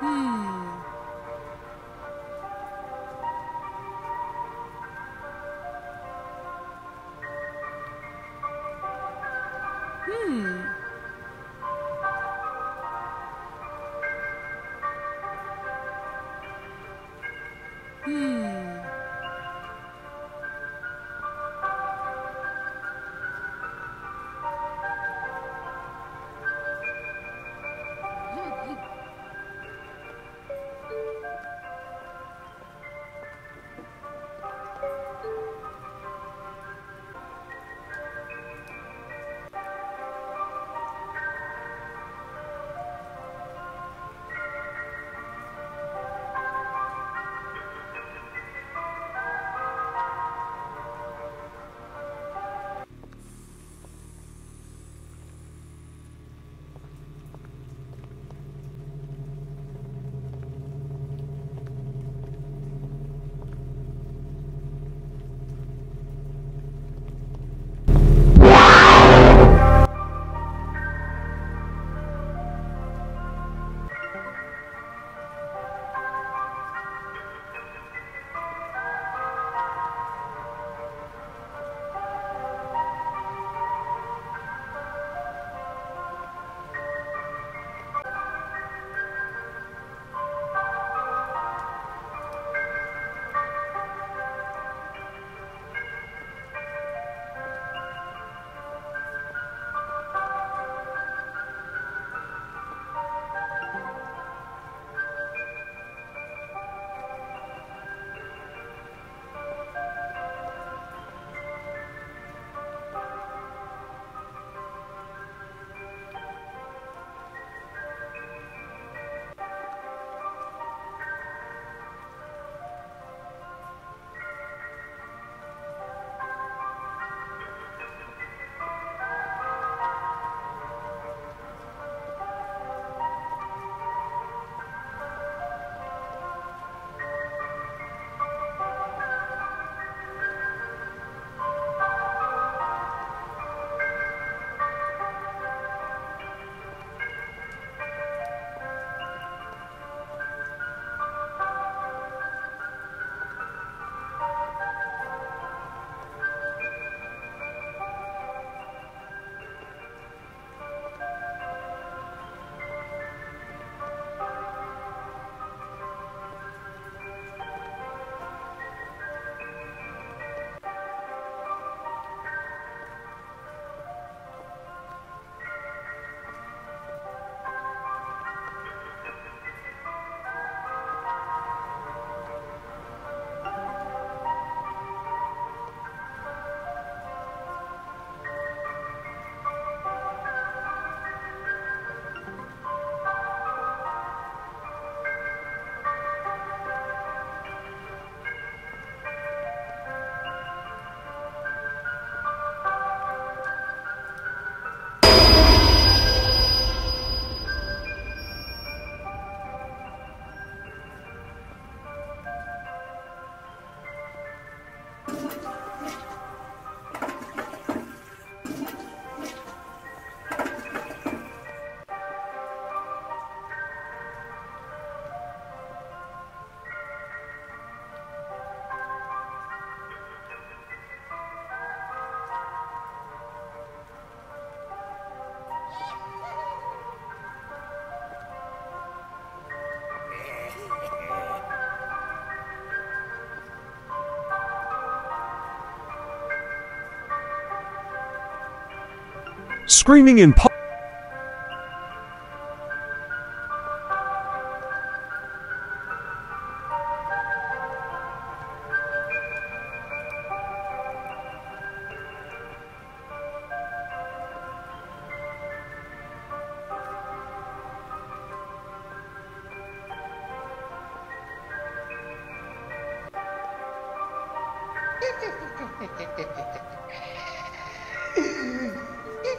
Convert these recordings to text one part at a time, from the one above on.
Hmm. screaming in public. Hehehehe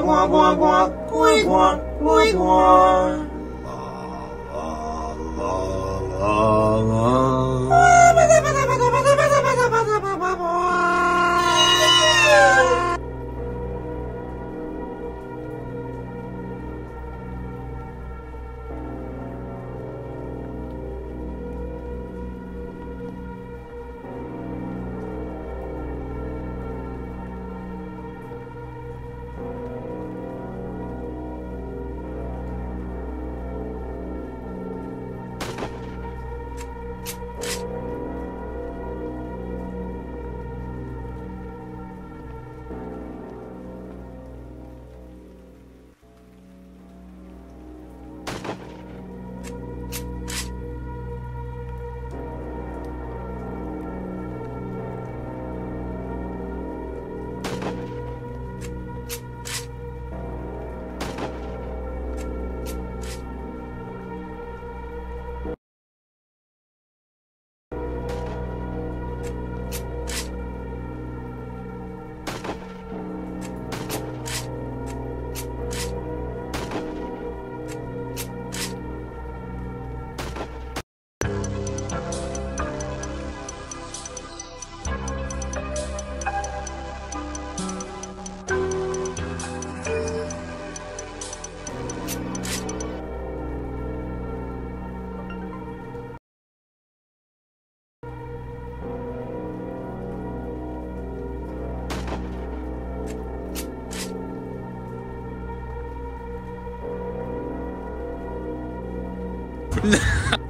呱呱呱呱呱呱呱呱。No.